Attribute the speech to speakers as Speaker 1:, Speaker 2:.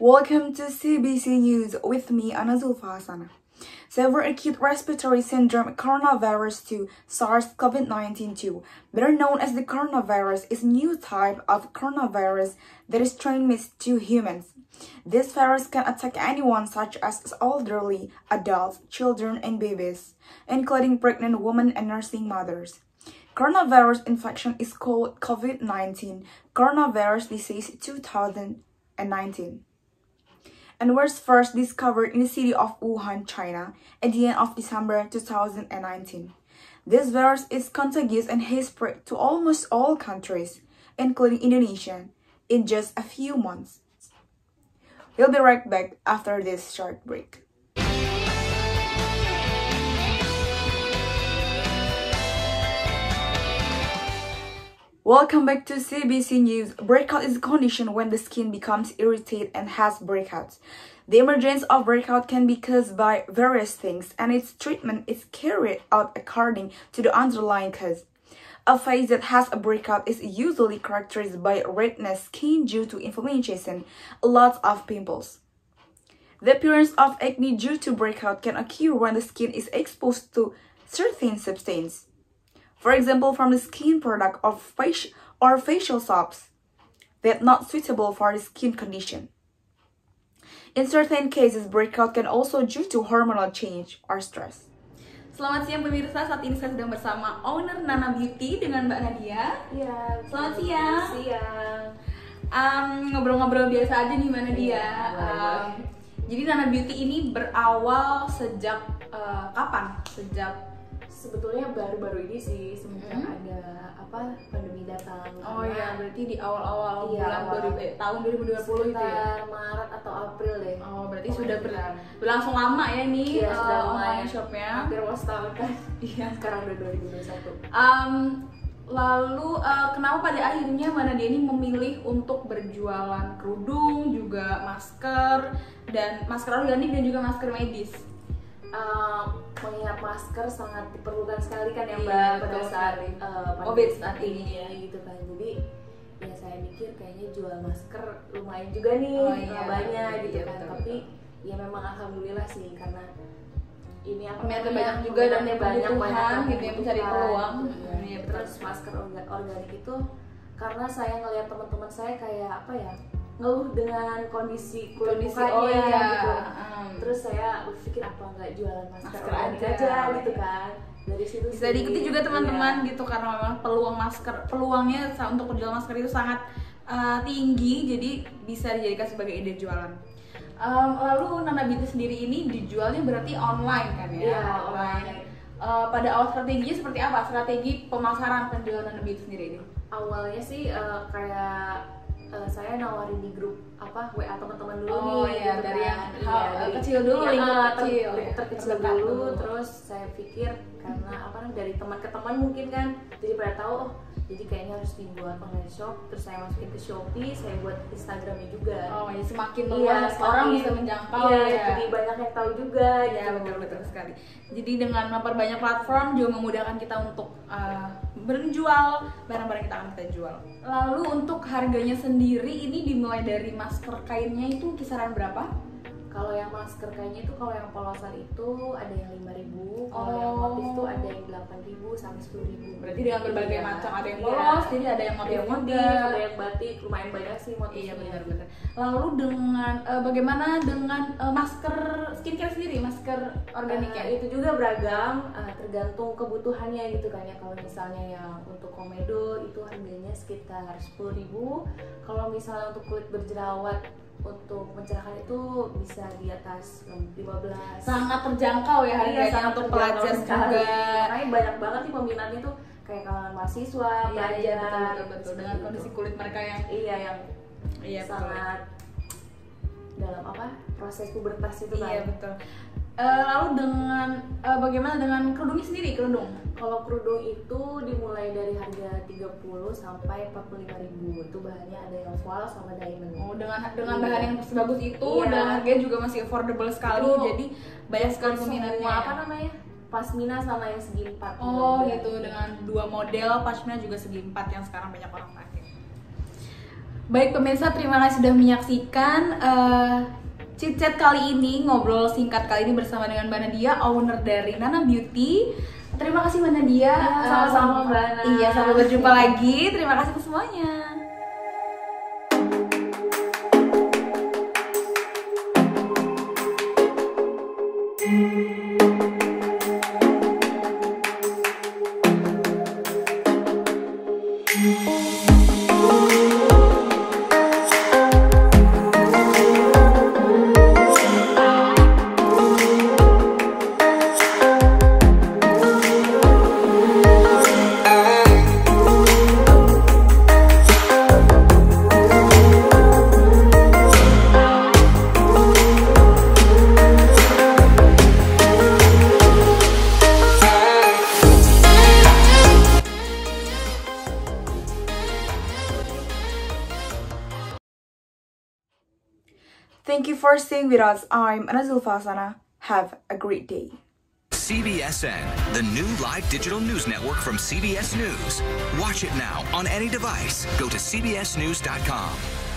Speaker 1: Welcome to CBC News with me, Ana Zulfa Hasana. Severe acute respiratory syndrome coronavirus 2 SARS-CoV-19 2, better known as the coronavirus, is a new type of coronavirus that is transmitted to humans. This virus can attack anyone such as elderly, adults, children, and babies, including pregnant women and nursing mothers. Coronavirus infection is called COVID-19 coronavirus disease 2019 and was first discovered in the city of Wuhan, China at the end of December 2019. This virus is contagious and has spread to almost all countries, including Indonesia, in just a few months. We'll be right back after this short break. Welcome back to CBC News. Breakout is a condition when the skin becomes irritated and has breakouts. The emergence of breakout can be caused by various things and its treatment is carried out according to the underlying cause. A face that has a breakout is usually characterized by redness skin due to inflammation, lots of pimples. The appearance of acne due to breakout can occur when the skin is exposed to certain substances. For example, from the skin product of face or facial soaps that not suitable for the skin condition. In certain cases, breakout can also due to hormonal change or stress.
Speaker 2: Selamat siang pemirsa, saat ini saya sedang bersama owner Nana Beauty dengan Mbak Nadia.
Speaker 3: Iya.
Speaker 2: Selamat siang.
Speaker 3: Siang.
Speaker 2: Um, ngobrol-ngobrol biasa aja nih Mbak Nadia.
Speaker 3: Iya,
Speaker 2: Um, jadi Nana Beauty ini berawal sejak uh, kapan? Sejak
Speaker 3: Sebetulnya baru-baru ini sih semenjak
Speaker 2: Mhm.
Speaker 3: ada apa pandemi datang.
Speaker 2: oh
Speaker 3: Karena
Speaker 2: ya berarti di awal-awal
Speaker 3: Iya,
Speaker 2: bulan
Speaker 3: awal.
Speaker 2: 2000, eh, tahun 2020 itu ya.
Speaker 3: Maret atau April deh.
Speaker 2: Oh berarti
Speaker 3: Pokoknya
Speaker 2: sudah ber berlangsung lama ya nih
Speaker 3: Iya,
Speaker 2: uh,
Speaker 3: sudah
Speaker 2: online shopnya.
Speaker 3: hampir mau setahun kan.
Speaker 2: Iya.
Speaker 3: Sekarang udah 2021.
Speaker 2: Um, lalu uh, kenapa pada akhirnya Mbak Nadia ini memilih untuk berjualan kerudung, juga masker dan masker organik dan juga masker medis?
Speaker 3: Eh, mengingat masker sangat diperlukan sekali kan ya
Speaker 2: Iya,
Speaker 3: Mbak pada
Speaker 2: betul
Speaker 3: saat eh, pandemi
Speaker 2: Covid saat ini, ya.
Speaker 3: gitu kan. Jadi ya saya mikir kayaknya jual masker lumayan juga nih
Speaker 2: Oh,
Speaker 3: eh,
Speaker 2: iya.
Speaker 3: banyak gitu
Speaker 2: Iya,
Speaker 3: kan.
Speaker 2: betul,
Speaker 3: Tapi ya memang alhamdulillah sih karena ini apa
Speaker 2: Peminatnya banyak juga dan
Speaker 3: banyak banyak
Speaker 2: gitu ya, mencari peluang.
Speaker 3: ya.
Speaker 2: Iya.
Speaker 3: Terus masker orga- organik itu karena saya ngelihat teman-teman saya kayak apa ya ngeluh dengan kondisi kulit
Speaker 2: Kondisi
Speaker 3: mukanya
Speaker 2: oh iya.
Speaker 3: gitu
Speaker 2: um,
Speaker 3: terus saya berpikir apa nggak jualan masker,
Speaker 2: Masker aja.
Speaker 3: aja. gitu kan dari situ
Speaker 2: bisa
Speaker 3: sih.
Speaker 2: diikuti juga teman-teman
Speaker 3: Iya.
Speaker 2: gitu karena memang peluang masker peluangnya untuk penjualan masker itu sangat uh, tinggi jadi bisa dijadikan sebagai ide jualan. Um, lalu Nana Beauty sendiri ini dijualnya berarti online kan ya?
Speaker 3: Iya, online.
Speaker 2: Uh, pada awal strateginya seperti apa? Strategi pemasaran penjualan Nana Beauty sendiri ini?
Speaker 3: awalnya sih eh, kayak eh, saya nawarin di grup apa WA teman-teman dulu
Speaker 2: Oh,
Speaker 3: nih
Speaker 2: iya,
Speaker 3: gitu
Speaker 2: dari
Speaker 3: kan.
Speaker 2: yang
Speaker 3: Iya,
Speaker 2: hal-
Speaker 3: dari-
Speaker 2: kecil dulu,
Speaker 3: iya,
Speaker 2: lingkup
Speaker 3: eh, ter-
Speaker 2: kecil,
Speaker 3: lingkup
Speaker 2: ya.
Speaker 3: terkecil dulu,
Speaker 2: dulu.
Speaker 3: terus saya pikir karena apa dari teman ke teman mungkin kan jadi pada tahu oh jadi kayaknya harus dibuat online shop terus saya masukin ke Shopee saya buat Instagramnya juga
Speaker 2: Oh, ya semakin
Speaker 3: Iya,
Speaker 2: luas
Speaker 3: semakin-
Speaker 2: orang bisa menjangkau
Speaker 3: iya,
Speaker 2: ya.
Speaker 3: jadi banyak yang tahu juga
Speaker 2: Ya
Speaker 3: gitu.
Speaker 2: betul betul sekali. Jadi dengan memperbanyak platform juga memudahkan kita untuk uh, menjual barang-barang kita akan kita jual. Lalu untuk harganya sendiri ini dimulai dari masker kainnya itu kisaran berapa?
Speaker 3: Kalau yang masker kayaknya itu kalau yang polosan itu ada yang 5000 kalau yang
Speaker 2: Oh.
Speaker 3: motif itu ada yang 8000 sampai 10000
Speaker 2: Berarti dengan berbagai
Speaker 3: Iya.
Speaker 2: macam ada yang
Speaker 3: Iya.
Speaker 2: polos, jadi ada yang
Speaker 3: ada
Speaker 2: motif
Speaker 3: yang motif,
Speaker 2: juga.
Speaker 3: ada yang batik, lumayan banyak sih motifnya.
Speaker 2: Iya benar-benar. Lalu dengan uh, bagaimana dengan uh, masker masker organik ya?
Speaker 3: Itu juga beragam, eh, tergantung kebutuhannya gitu kan ya. Kalau misalnya yang untuk komedo itu harganya sekitar 10.000 Kalau misalnya untuk kulit berjerawat untuk mencerahkan itu bisa di atas 15
Speaker 2: Sangat terjangkau ya harganya
Speaker 3: Iya, sangat
Speaker 2: untuk pelajar
Speaker 3: sekali.
Speaker 2: juga.
Speaker 3: Makanya banyak banget nih peminatnya tuh kayak kalangan mahasiswa,
Speaker 2: Iya,
Speaker 3: pelajar,
Speaker 2: iya betul betul betul dengan
Speaker 3: itu.
Speaker 2: kondisi kulit mereka yang
Speaker 3: iya yang
Speaker 2: iya betul.
Speaker 3: sangat dalam apa proses pubertas itu kan.
Speaker 2: Iya betul. Eh, lalu dengan eh, bagaimana dengan kerudungnya sendiri kerudung?
Speaker 3: Kalau kerudung itu dimulai dari harga 30 sampai 45 ribu Itu bahannya ada yang voile sama diamond.
Speaker 2: Oh dengan dengan
Speaker 3: Iya.
Speaker 2: bahan yang sebagus itu
Speaker 3: Iya.
Speaker 2: dan harganya juga masih affordable sekali
Speaker 3: Itu
Speaker 2: jadi banyak sekali
Speaker 3: Semua
Speaker 2: peminatnya.
Speaker 3: apa namanya? Pasmina sama yang segi empat.
Speaker 2: Oh
Speaker 3: juga.
Speaker 2: gitu dengan dua model pashmina juga segi empat yang sekarang banyak orang pakai. Baik pemirsa, terima kasih sudah menyaksikan uh, chat kali ini, ngobrol singkat kali ini bersama dengan Mbak Nadia, owner dari Nana Beauty. Terima kasih Mbak Nadia.
Speaker 3: Ya, sama-sama Mbak Nana.
Speaker 2: Iya, sampai berjumpa lagi. Terima kasih semuanya.
Speaker 1: For staying with us. I'm Anazul Fasana. Have a great day.
Speaker 4: CBSN, the new live digital news network from CBS News. Watch it now on any device. Go to CBSNews.com.